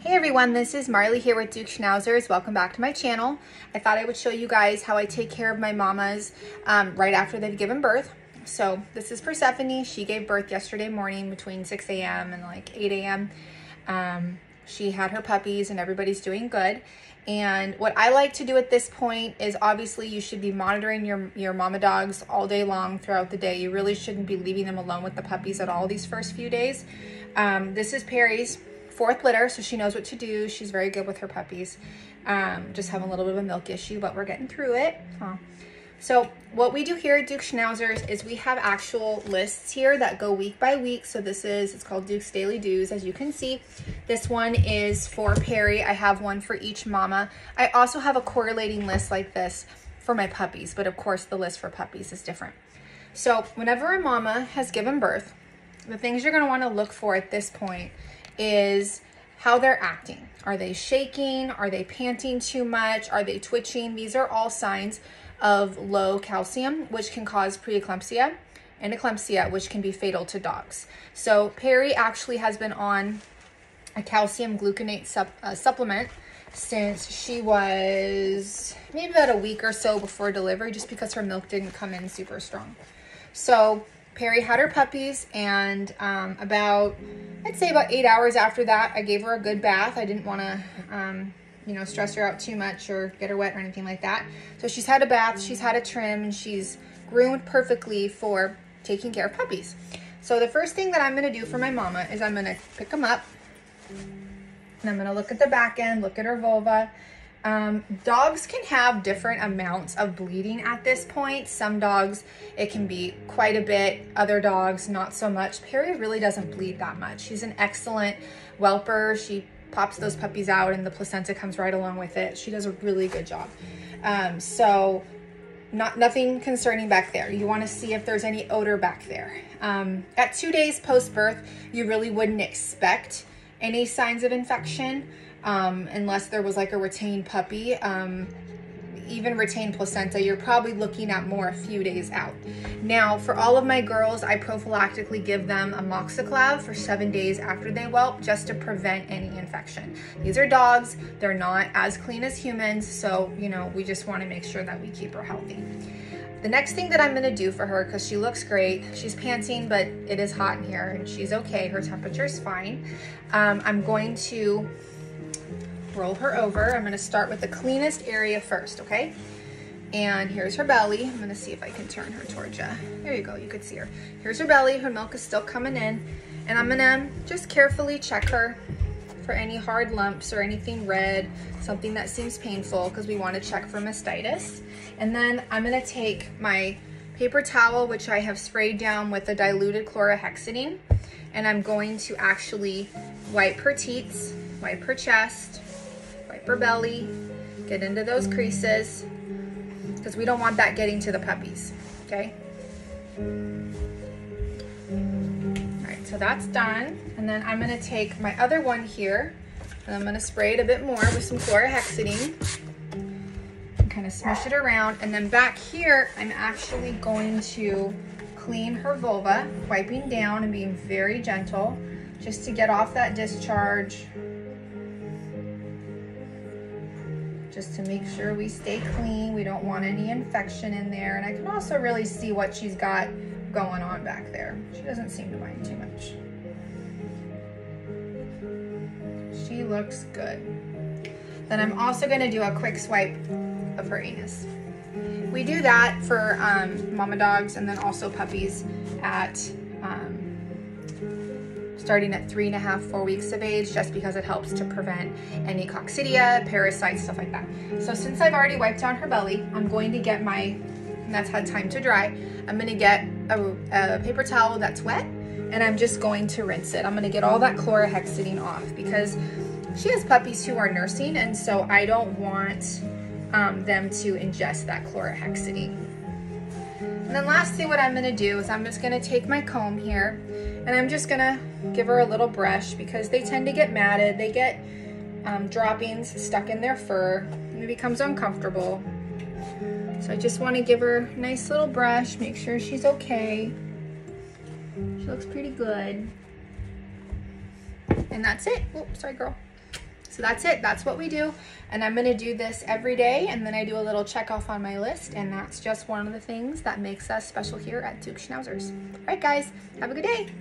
Hey everyone, this is Marley here with Duke's Schnauzers. Welcome back to my channel. I thought I would show you guys how I take care of my mamas um, right after they've given birth. So this is Persephone. She gave birth yesterday morning between 6 a.m. and like 8 a.m. Um, she had her puppies and everybody's doing good. And what I like to do at this point is obviously you should be monitoring your, your mama dogs all day long throughout the day. You really shouldn't be leaving them alone with the puppies at all these first few days. Um, this is Perry's fourth litter, so she knows what to do. She's very good with her puppies. Um, just having a little bit of a milk issue, but we're getting through it. Huh. So what we do here at Duke's Schnauzers is we have actual lists here that go week by week. So this is, it's called Duke's Daily Do's. As you can see, this one is for Perry. I have one for each mama. I also have a correlating list like this for my puppies, but of course the list for puppies is different. So whenever a mama has given birth, the things you're gonna wanna look for at this point is how they're acting. Are they shaking? Are they panting too much? Are they twitching? These are all signs of low calcium, which can cause preeclampsia and eclampsia, which can be fatal to dogs. So Perry actually has been on a calcium gluconate sup uh, supplement since she was maybe about a week or so before delivery, just because her milk didn't come in super strong. So Perry had her puppies and um, about, I'd say about eight hours after that, I gave her a good bath. I didn't want to, um, you know, stress her out too much or get her wet or anything like that. So she's had a bath, she's had a trim, and she's groomed perfectly for taking care of puppies. So the first thing that I'm going to do for my mama is I'm going to pick them up and I'm going to look at the back end, look at her vulva, um, dogs can have different amounts of bleeding at this point. Some dogs, it can be quite a bit. Other dogs, not so much. Perry really doesn't bleed that much. She's an excellent whelper. She pops those puppies out and the placenta comes right along with it. She does a really good job. Um, so not nothing concerning back there. You want to see if there's any odor back there. Um, at two days post-birth, you really wouldn't expect any signs of infection um, unless there was like a retained puppy. Um, even retained placenta, you're probably looking at more a few days out. Now, for all of my girls, I prophylactically give them amoxiclav for seven days after they whelp just to prevent any infection. These are dogs, they're not as clean as humans, so, you know, we just wanna make sure that we keep her healthy. The next thing that I'm gonna do for her, because she looks great, she's panting, but it is hot in here and she's okay, her temperature is fine. Um, I'm going to roll her over. I'm gonna start with the cleanest area first, okay? And here's her belly. I'm gonna see if I can turn her towards you. There you go, you could see her. Here's her belly, her milk is still coming in. And I'm gonna just carefully check her for any hard lumps or anything red, something that seems painful because we wanna check for mastitis. And then I'm gonna take my paper towel, which I have sprayed down with a diluted chlorhexidine, and I'm going to actually wipe her teats, wipe her chest, wipe her belly, get into those creases, because we don't want that getting to the puppies, okay? All right, so that's done. And then I'm gonna take my other one here, and I'm gonna spray it a bit more with some chlorhexidine, and kind of smush it around. And then back here, I'm actually going to clean her vulva, wiping down and being very gentle, just to get off that discharge, just to make sure we stay clean. We don't want any infection in there. And I can also really see what she's got going on back there. She doesn't seem to mind too much. She looks good. Then I'm also gonna do a quick swipe of her anus. We do that for um, mama dogs and then also puppies at um, starting at three and a half, four weeks of age, just because it helps to prevent any coccidia, parasites, stuff like that. So since I've already wiped down her belly, I'm going to get my, that's had time to dry, I'm gonna get a, a paper towel that's wet, and I'm just going to rinse it. I'm gonna get all that chlorhexidine off because she has puppies who are nursing, and so I don't want um, them to ingest that chlorhexidine. And then lastly, what I'm gonna do is I'm just gonna take my comb here and I'm just gonna give her a little brush because they tend to get matted. They get um, droppings stuck in their fur and it becomes uncomfortable. So I just wanna give her a nice little brush, make sure she's okay. She looks pretty good. And that's it. Oh, sorry, girl. So that's it. That's what we do. And I'm going to do this every day. And then I do a little check off on my list. And that's just one of the things that makes us special here at Duke's Schnauzers. All right, guys. Have a good day.